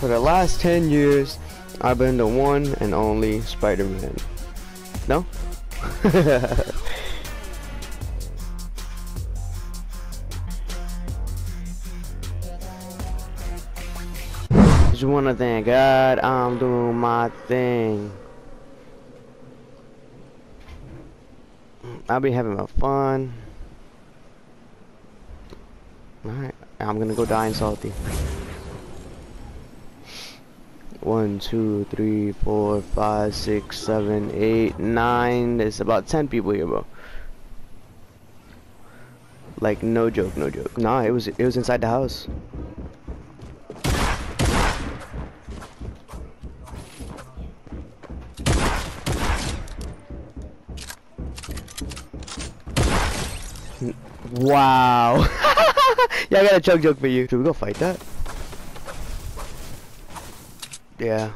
For the last 10 years, I've been the one and only Spider-Man. No? Just wanna thank God I'm doing my thing. I'll be having my fun. Alright, I'm gonna go die in salty. One, two, three, four, five, six, seven, eight, nine. There's about ten people here, bro. Like no joke, no joke. Nah, it was it was inside the house. Wow. yeah, I got a chug jug for you. Should we go fight that? Yeah.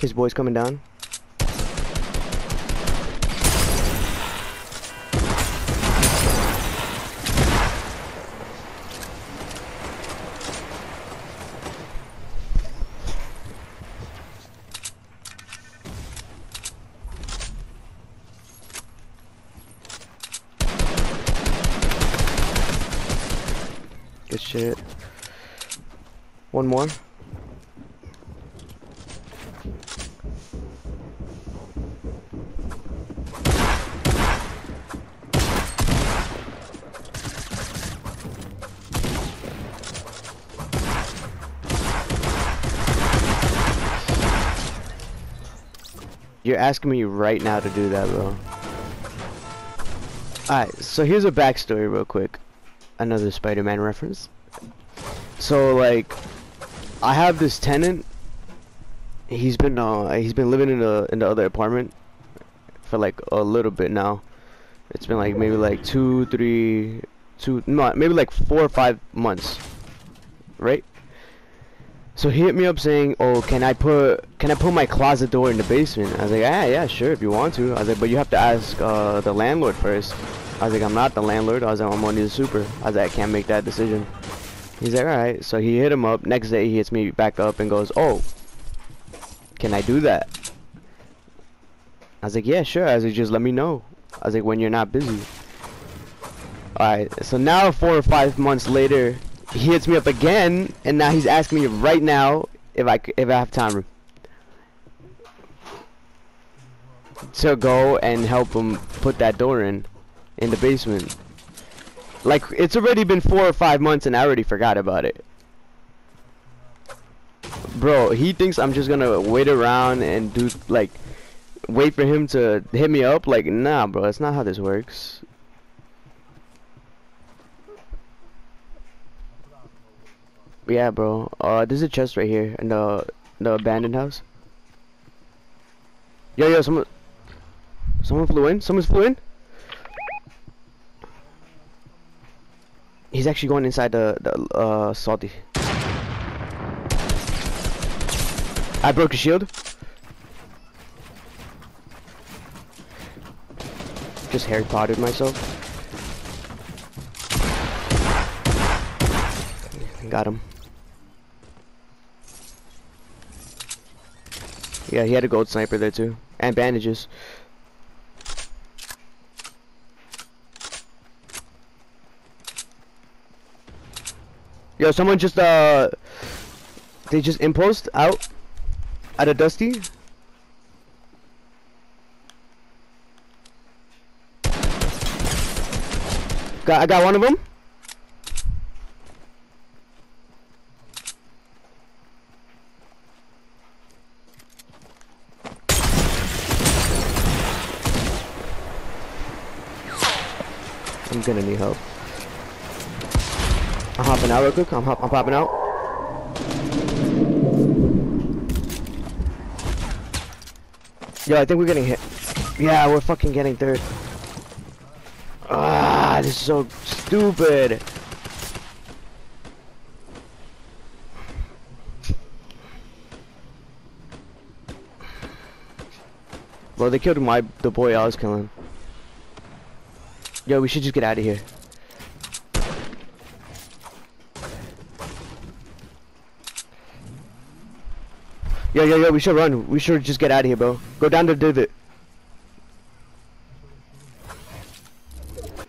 His boy's coming down. Shit. One more. You're asking me right now to do that, bro. Alright, so here's a backstory real quick. Another Spider-Man reference. So like, I have this tenant. He's been uh he's been living in the in the other apartment for like a little bit now. It's been like maybe like two, three, two, no, maybe like four or five months, right? So he hit me up saying, "Oh, can I put can I put my closet door in the basement?" I was like, "Yeah, yeah, sure, if you want to." I was like, "But you have to ask uh, the landlord first. I was like, "I'm not the landlord." I was like, "I'm only the super." I was like, "I can't make that decision." He's like, "All right." So he hit him up. Next day, he hits me back up and goes, "Oh, can I do that?" I was like, "Yeah, sure." I was like, "Just let me know." I was like, "When you're not busy." All right. So now, four or five months later, he hits me up again, and now he's asking me right now if I, if I have time to go and help him put that door in in the basement. Like it's already been four or five months, and I already forgot about it. Bro, he thinks I'm just gonna wait around and do like wait for him to hit me up. Like, nah, bro, that's not how this works. Yeah, bro. Uh, there's a chest right here in the the abandoned house. Yo, yo, someone, someone flew in. Someone flew in. He's actually going inside the the uh salty. I broke his shield. Just Harry Pottered myself. Got him. Yeah, he had a gold sniper there too. And bandages. Yo, someone just, uh... They just impost out? At a Dusty? Got, I got one of them. I'm gonna need help. I'm hopping out real quick. I'm hop I'm popping out. Yo, I think we're getting hit. Yeah, we're fucking getting third. Ah, this is so stupid. Bro, they killed my the boy I was killing. Yo, we should just get out of here. Yo, yo, yo, we should run. We should just get out of here, bro. Go down to divot.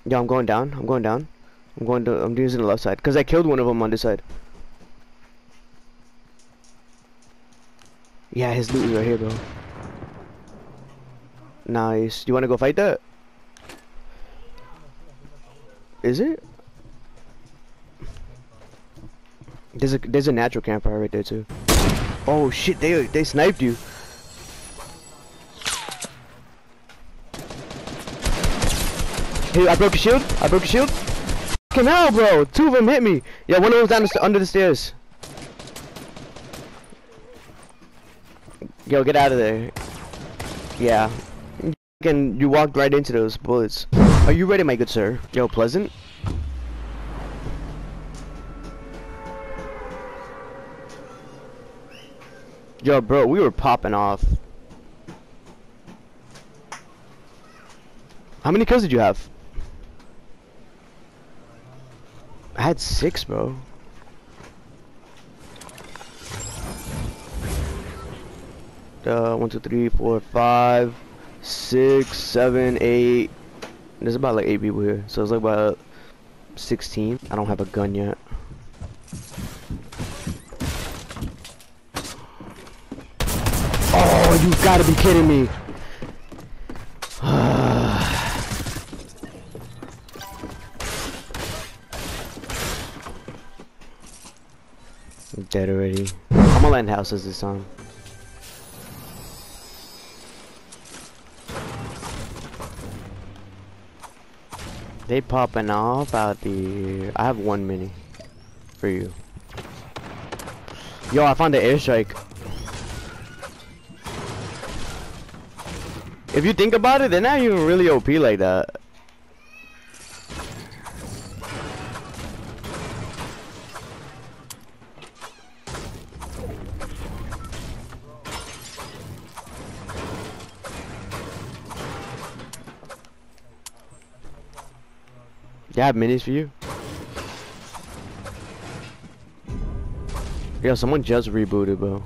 Yo, I'm going down. I'm going down. I'm going to. I'm using the left side because I killed one of them on this side. Yeah, his loot is right here, bro. Nice. You want to go fight that? Is it? There's a there's a natural campfire right there too. Oh shit! They they sniped you. Hey, I broke a shield. I broke a shield. Come out, bro. Two of them hit me. Yeah, one of them's down the, under the stairs. Yo, get out of there. Yeah. And you walked right into those bullets. Are you ready, my good sir? Yo, Pleasant? Yo, bro, we were popping off. How many kills did you have? I had six, bro. Uh, one, two, three, four, five, six, seven, eight. There's about like eight people here, so it's like about 16. I don't have a gun yet. Oh, you gotta be kidding me. I'm dead already. I'm gonna land houses this time. They popping off out there. I have one mini for you. Yo, I found the airstrike. If you think about it, they're not even really OP like that. Yeah, I have minis for you. Yo, someone just rebooted, bro.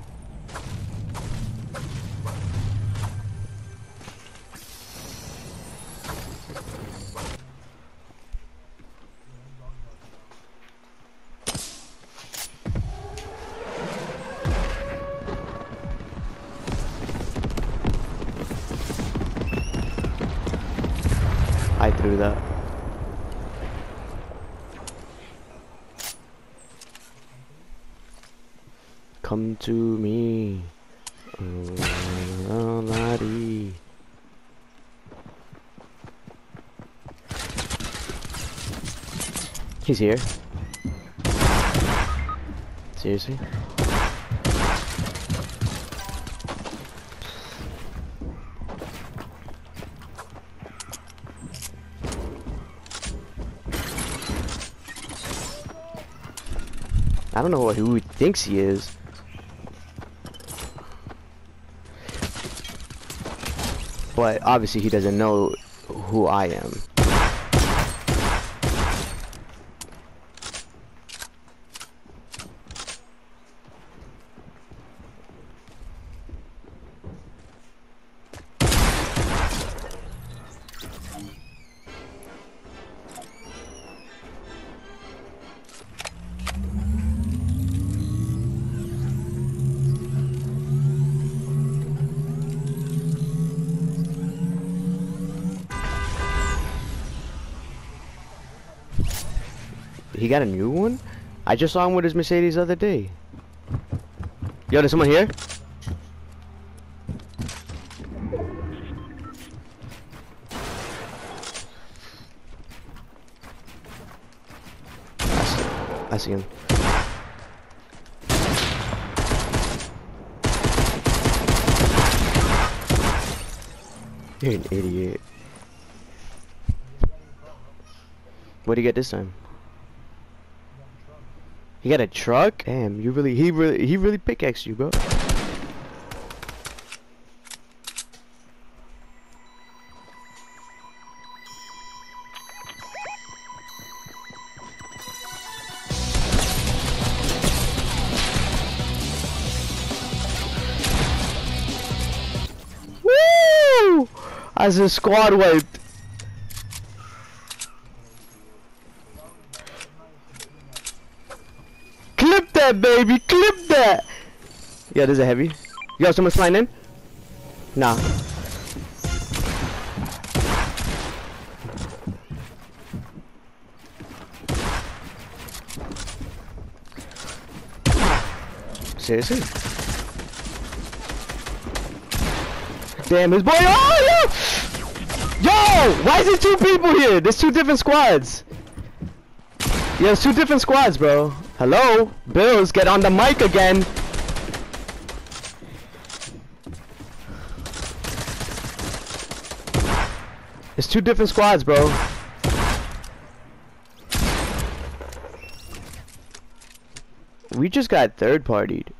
I threw that. Come to me. Oh. He's here. Seriously? I don't know who he thinks he is. But obviously he doesn't know who I am. He got a new one? I just saw him with his Mercedes the other day. Yo, there's someone here? I see, him. You're an idiot. What do you get this time? He got a truck? Damn, you really, he really, he really pickaxed you, bro. Woo! As a squad wiped. That, baby. Clip that. Yeah, there's a heavy. You got someone flying in? Nah. Seriously? Damn, his boy. Oh, yo! Yo! Why is there two people here? There's two different squads. Yeah, there's two different squads, bro. Hello? Bills, get on the mic again. It's two different squads, bro. We just got third partied.